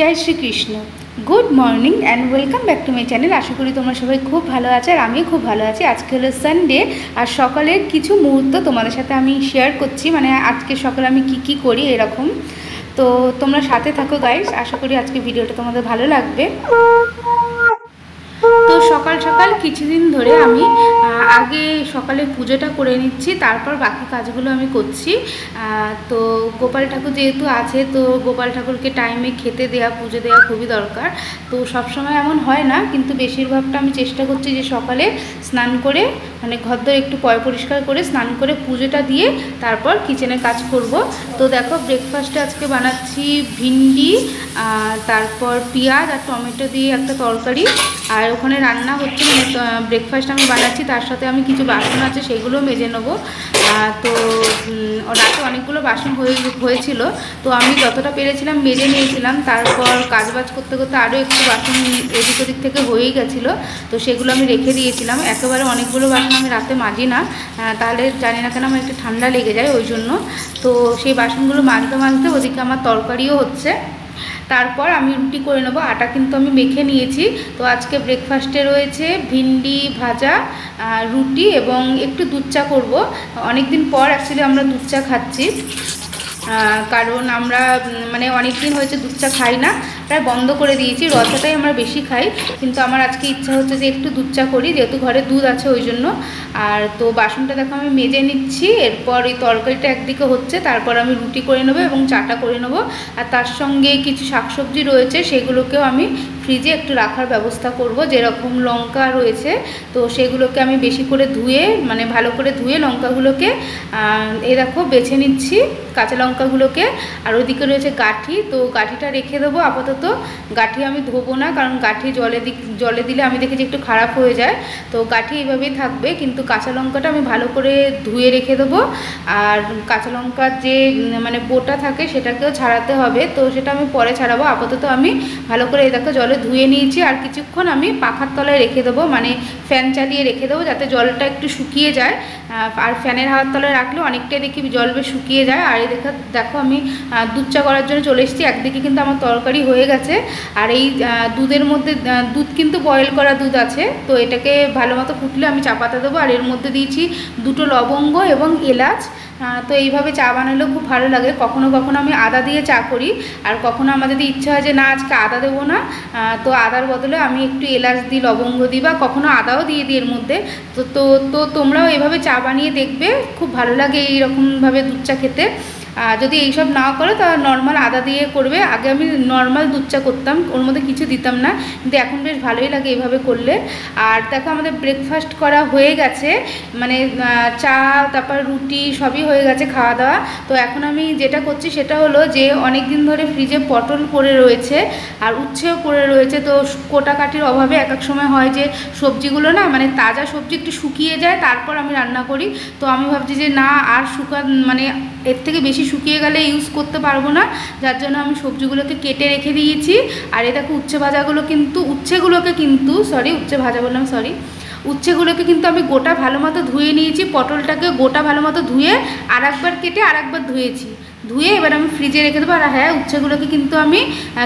Joy Shrikrishna. Good morning and welcome back to my channel আশা করি তোমরা সবাই খুব ভালো আছো আর আমিও খুব ভালো আছি। আজকে হলো সানডে আর সকালের কিছু মুহূর্ত তোমাদের সাথে আমি শেয়ার করছি। মানে আজকে সকালে আমি কি কি করি এরকম। তো তোমরা সাথে থাকো গাইস আশা করি আজকে ভিডিওটা তোমাদের ভালো লাগবে। সকাল কিছুদিন ধরে আমি আগে সকালে পুজোটা করে নিচ্ছি, তারপর বাকি কাজগুলো আমি করছি। তো গোপাল ঠাকুর যেহেতু আছে, তো গোপাল ঠাকুরকে টাইমে খেতে দেওয়া পুজো দেওয়া খুবই দরকার। তো সব সময় এমন হয় না, কিন্তু বেশিরভাগটা আমি চেষ্টা করছি যে সকালে স্নান করে মানে ঘরদোর একটু পয় পরিষ্কার করে স্নান করে পুজোটা দিয়ে তারপর কিচেনে কাজ করব। তো দেখো ব্রেকফাস্টে আজকে বানাচ্ছি ভিন্ডি তারপর পেঁয়াজ আর টমেটো দিয়ে একটা তরকারি। আর ওখানে রান্না হচ্ছে মানে ব্রেকফাস্ট আমি বানাচ্ছি, তার সাথে আমি কিছু বাসন আছে সেগুলো মেজে নেব। তো রাতে অনেকগুলো বাসন হয়ে, হয়েছিল। তো আমি যতটা পেরেছিলাম মেজে নিয়েছিলাম, তারপর কাজবাজ করতে করতে আরও একটু বাসন এদিক ওদিক থেকে হয়েই গেছিল। তো সেগুলো আমি রেখে দিয়েছিলাম। একেবারে অনেকগুলো বাসন আমি রাতে মাজি না। তাহলে জানি না কেন আমার একটু ঠান্ডা লেগে যায় ওই জন্য। তো সেই বাসনগুলো মাজতে মাজতে ওদিকে আমার তরকারিও হচ্ছে। তারপর আমি রুটি করে নেব। আটা কিন্তু আমি মেখে নিয়েছি। তো আজকে ব্রেকফাস্টে রয়েছে ভিন্ডি ভাজা রুটি এবং একটু দুধ চা করব। অনেক দিন পর অ্যাকচুয়ালি আমরা দুধ চা খাচ্ছি। কারণ আমরা মানে অনেক দিন হয়েছে দুধ চা খাই না। প্রায় বন্ধ করে দিয়েছি, রসাটাই আমরা বেশি খাই। কিন্তু আমার আজকে ইচ্ছা হচ্ছে যে একটু দুধ চা করি, যেহেতু ঘরে দুধ আছে ওই জন্য। আর তো বাসনটা দেখো আমি মেজে নিচ্ছি, এরপর এই তরকারিটা একদিকে হচ্ছে, তারপর আমি রুটি করে নেব এবং চাটা করে নেব। আর তার সঙ্গে কিছু শাকসবজি রয়েছে, সেগুলোকেও আমি ফ্রিজে একটু রাখার ব্যবস্থা করব। যেরকম লঙ্কা রয়েছে, তো সেগুলোকে আমি বেশি করে ধুয়ে মানে ভালো করে ধুয়ে লঙ্কাগুলোকে এ দেখো বেছে নিচ্ছি, কাঁচা লঙ্কাগুলোকে। আর ওদিকে রয়েছে গাঠি তো গাঠিটা রেখে দেবো আপাতত গাঠি আমি ধোবো না, কারণ গাঠি জলে দি, জলে দিলে আমি দেখেছি একটু খারাপ হয়ে যায়। তো গাঠি এইভাবেই থাকবে, কিন্তু কাঁচা লঙ্কাটা আমি ভালো করে ধুয়ে রেখে দেবো। আর কাঁচা লঙ্কার যে মানে বোটা থাকে সেটাকেও ছাড়াতে হবে। তো সেটা আমি পরে ছাড়াবো। আপাতত আমি ভালো করে এই দেখো জলে ধুয়ে নিয়েছি। আর কিছুক্ষণ আমি পাখার তলায় রেখে দেবো মানে ফ্যান চালিয়ে রেখে দেবো, যাতে জলটা একটু শুকিয়ে যায়। আর ফ্যানের হাওয়ার তলায় রাখলে অনেকটাই দেখি জল বেশ শুকিয়ে যায়। আর এই দেখো দেখো আমি দুধ চা করার জন্য চলে এসেছি। একদিকে কিন্তু আমার তরকারি হয়ে গেছে। আর এই দুধের মধ্যে দুধ কিন্তু বয়েল করা দুধ আছে। তো এটাকে ভালো মতো ফুটলে আমি চা পাতা দেবো। আর এর মধ্যে দিয়েছি দুটো লবঙ্গ এবং এলাচ। তো এইভাবে চা বানালেও খুব ভালো লাগে। কখনো কখনো আমি আদা দিয়ে চা করি। আর কখনো আমার যদি ইচ্ছা হয় যে, না, আজকে আদা দেবো না। তো আদার বদলে আমি একটু এলাচ দিই লবঙ্গ দিই বা কখনো আদাও দিয়ে দিই এর মধ্যে। তো তো তো তোমরাও এভাবে চা বানিয়ে দেখবে। খুব ভালো লাগে এইরকমভাবে দুধ চা খেতে। আর যদি এইসব না করো, তা নর্মাল আদা দিয়ে করবে। আগে আমি নর্মাল দুধ চা করতাম, ওর মধ্যে কিছু দিতাম না, কিন্তু এখন বেশ ভালোই লাগে এইভাবে করলে। আর দেখো, আমাদের ব্রেকফাস্ট করা হয়ে গেছে মানে চা, তারপর রুটি সবই হয়ে গেছে খাওয়া দাওয়া তো এখন আমি যেটা করছি, সেটা হলো যে অনেক দিন ধরে ফ্রিজে পটল পড়ে রয়েছে, আর উচ্ছেও পড়ে রয়েছে। তো কোটাকাটির অভাবে এক এক সময় হয় যে, সবজিগুলো না মানে তাজা সবজি একটু শুকিয়ে যায়, তারপর আমি রান্না করি। তো আমি ভাবছি যে, না, আর শুকা মানে এর থেকে বেশি শুকিয়ে গেলে ইউজ করতে পারব না। যার জন্য আমি সবজিগুলোকে কেটে রেখে দিয়েছি। আর এ দেখো উচ্ছে ভাজাগুলো কিন্তু, উচ্ছেগুলোকে কিন্তু সরি উচ্ছে ভাজা বললাম সরি উচ্ছেগুলোকে কিন্তু আমি গোটা ভালো মতো ধুয়ে নিয়েছি, পটলটাকে গোটা ভালো মতো ধুয়ে আর একবার কেটে আর একবার ধুয়েছি। ধুয়ে এবার আমি ফ্রিজে রেখে দেবো আর হ্যাঁ উচ্ছেগুলোকে কিন্তু আমি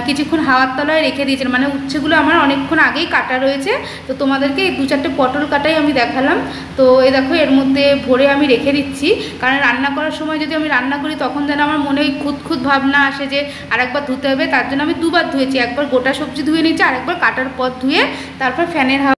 কিছুক্ষণ হাওয়ার তলায় রেখে দিয়েছিলাম। মানে উচ্ছেগুলো আমার অনেকক্ষণ আগেই কাটা রয়েছে। তো তোমাদেরকে এই দু চারটে পটল কাটাই আমি দেখালাম। তো এ দেখো, এর মধ্যে ভরে আমি রেখে দিচ্ছি। কারণ রান্না করার সময় যদি আমি রান্না করি, তখন যেন আমার মনে ওই খুদ খুদ ভাবনা আসে যে আরেকবার ধুতে হবে। তার জন্য আমি দুবার ধুয়েছি। একবার গোটা সবজি ধুয়ে নিয়েছি, আরেকবার কাটার পর ধুয়ে তারপর ফ্যানের হাওয়া